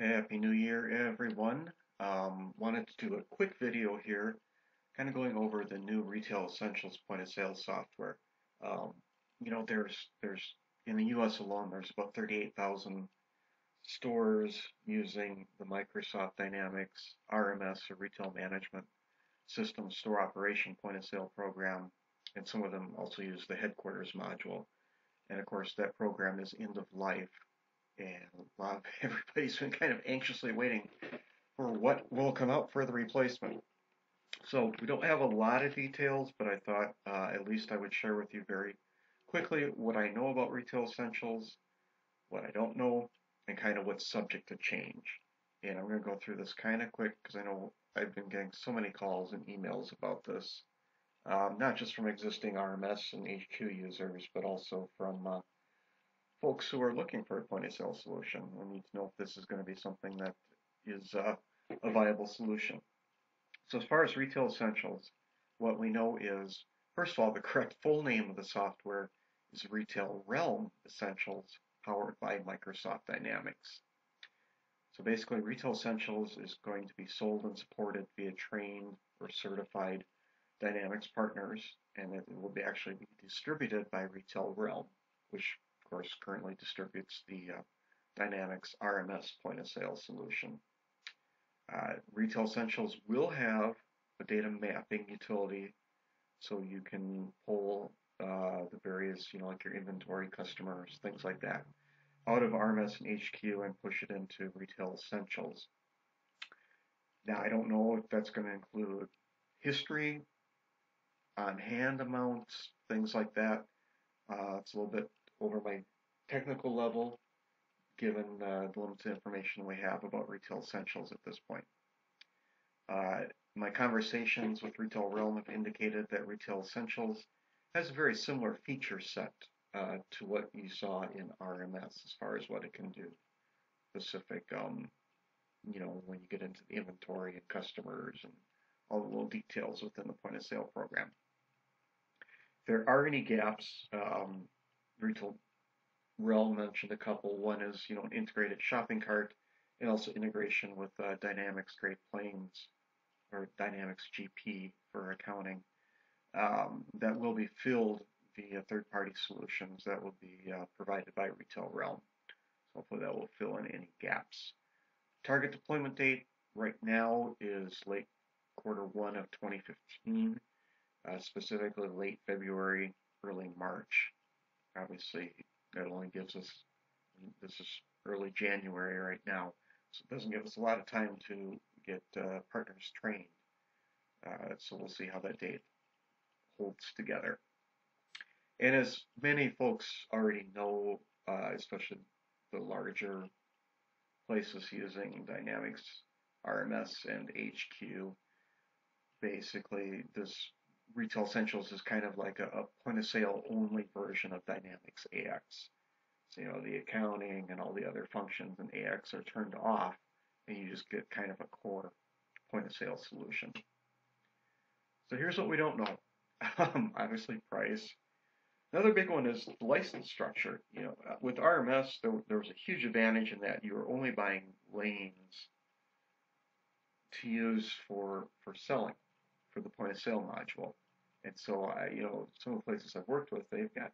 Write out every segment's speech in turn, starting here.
Happy New Year, everyone. Um, wanted to do a quick video here, kind of going over the new Retail Essentials point of sale software. Um, you know, there's, there's, in the US alone, there's about 38,000 stores using the Microsoft Dynamics RMS or Retail Management System Store Operation point of sale program, and some of them also use the headquarters module. And of course, that program is end of life and a lot of everybody's been kind of anxiously waiting for what will come out for the replacement. So we don't have a lot of details, but I thought uh, at least I would share with you very quickly what I know about Retail Essentials, what I don't know, and kind of what's subject to change. And I'm going to go through this kind of quick because I know I've been getting so many calls and emails about this, um, not just from existing RMS and HQ users, but also from uh, folks who are looking for a point of sale solution. We need to know if this is going to be something that is uh, a viable solution. So as far as retail essentials, what we know is, first of all, the correct full name of the software is Retail Realm Essentials, powered by Microsoft Dynamics. So basically, Retail Essentials is going to be sold and supported via trained or certified Dynamics partners, and it will be actually be distributed by Retail Realm, which course, currently distributes the uh, Dynamics RMS point of sale solution. Uh, Retail Essentials will have a data mapping utility so you can pull uh, the various, you know, like your inventory, customers, things like that, out of RMS and HQ and push it into Retail Essentials. Now, I don't know if that's going to include history, on hand amounts, things like that. Uh, it's a little bit over my technical level, given uh, the limited information we have about retail essentials at this point. Uh, my conversations with Retail Realm have indicated that Retail Essentials has a very similar feature set uh, to what you saw in RMS as far as what it can do. Specific, um, you know, when you get into the inventory and customers and all the little details within the point of sale program. If there are any gaps, um, Retail Realm mentioned a couple. One is, you know, an integrated shopping cart and also integration with uh, Dynamics Great Plains or Dynamics GP for accounting um, that will be filled via third-party solutions that will be uh, provided by Retail Realm. So hopefully that will fill in any gaps. Target deployment date right now is late quarter one of 2015, uh, specifically late February, early March. Obviously, that only gives us, this is early January right now, so it doesn't give us a lot of time to get uh, partners trained. Uh, so we'll see how that date holds together. And as many folks already know, uh, especially the larger places using Dynamics RMS and HQ, basically this Retail Essentials is kind of like a, a point of sale only version of Dynamics AX. So, you know, the accounting and all the other functions in AX are turned off, and you just get kind of a core point of sale solution. So here's what we don't know. Um, obviously, price. Another big one is the license structure. You know, uh, with RMS, there, there was a huge advantage in that you were only buying lanes to use for for selling for the point of sale module. And so I, you know, some of the places I've worked with, they've got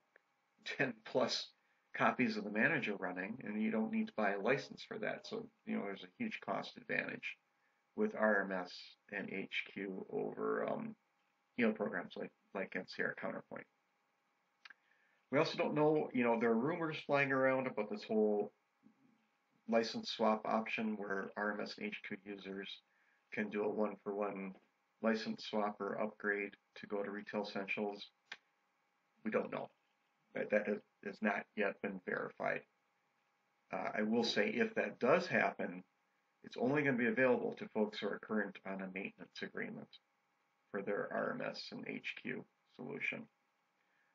10 plus copies of the manager running, and you don't need to buy a license for that. So, you know, there's a huge cost advantage with RMS and HQ over, um, you know, programs like, like NCR Counterpoint. We also don't know, you know, there are rumors flying around about this whole license swap option where RMS and HQ users can do a one for one license swap or upgrade to go to Retail Essentials, we don't know. That, has not yet been verified. Uh, I will say if that does happen, it's only going to be available to folks who are current on a maintenance agreement for their RMS and HQ solution.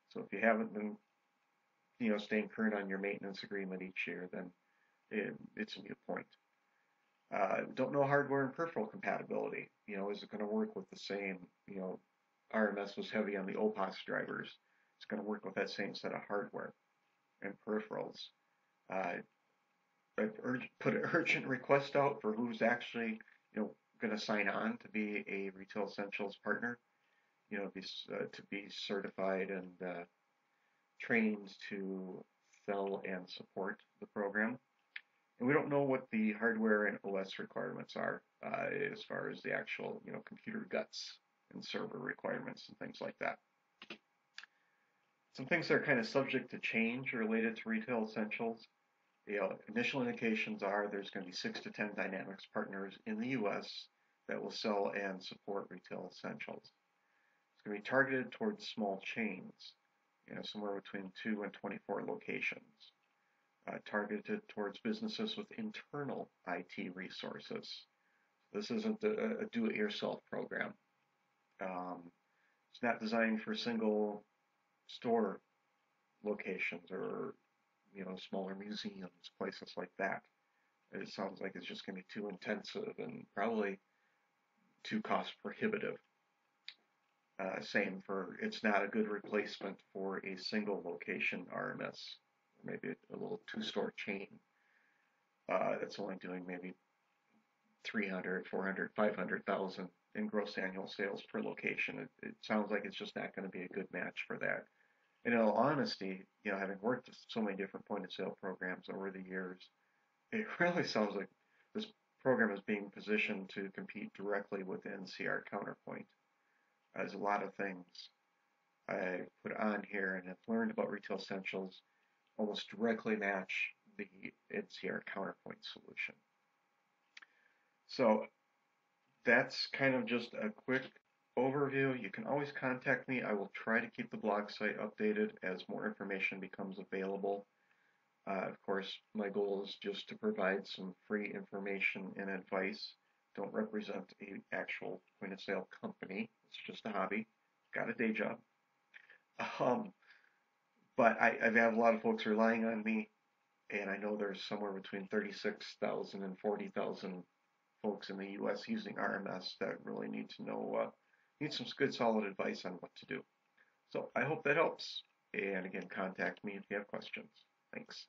So if you haven't been, you know, staying current on your maintenance agreement each year, then it, it's a new point. Uh, don't know hardware and peripheral compatibility. You know, is it going to work with the same, you know, RMS was heavy on the OPOS drivers. It's going to work with that same set of hardware and peripherals. Uh, I've put an urgent request out for who's actually, you know, going to sign on to be a Retail Essentials partner. You know, be, uh, to be certified and uh, trained to sell and support the program. And we don't know what the hardware and OS requirements are uh, as far as the actual, you know, computer guts and server requirements and things like that. Some things that are kind of subject to change related to retail essentials. The uh, initial indications are there's going to be six to 10 Dynamics partners in the US that will sell and support retail essentials. It's going to be targeted towards small chains, you know, somewhere between 2 and 24 locations. Uh, targeted towards businesses with internal IT resources. This isn't a, a do-it-yourself program. Um, it's not designed for single store locations or you know smaller museums, places like that. It sounds like it's just going to be too intensive and probably too cost prohibitive. Uh, same for it's not a good replacement for a single location RMS, maybe a, little two-store chain uh, that's only doing maybe 300, 400, 500,000 in gross annual sales per location. It, it sounds like it's just not going to be a good match for that in all honesty, you know, having worked with so many different point of sale programs over the years, it really sounds like this program is being positioned to compete directly with NCR Counterpoint. As a lot of things I put on here and have learned about Retail Essentials almost directly match the NCR Counterpoint solution. So that's kind of just a quick overview, you can always contact me. I will try to keep the blog site updated as more information becomes available. Uh, of course, my goal is just to provide some free information and advice. Don't represent a actual point of sale company. It's just a hobby. Got a day job. Um, but I, I have a lot of folks relying on me, and I know there's somewhere between 36,000 and 40,000 folks in the U.S. using RMS that really need to know uh, need some good solid advice on what to do. So I hope that helps. And again, contact me if you have questions. Thanks.